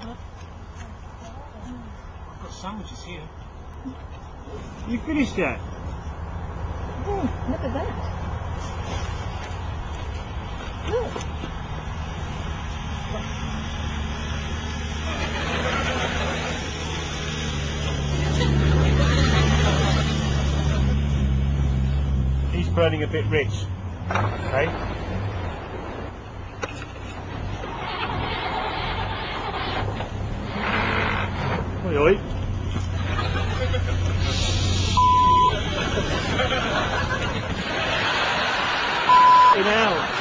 said. I've got sandwiches here. You finished yet? Oh, look at that. Look. He's burning a bit rich. Okay? rưỡi nào.